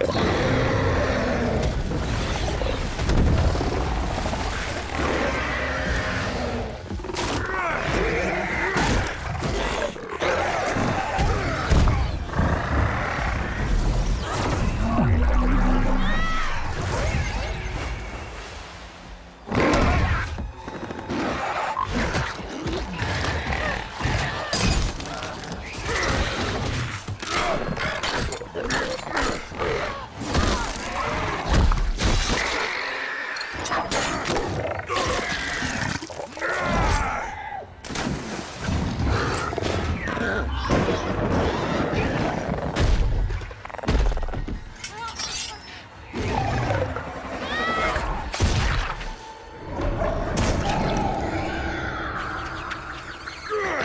you